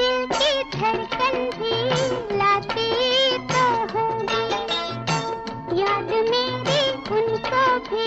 धड़कन भी लाती तो होगी याद मेरी उनको भी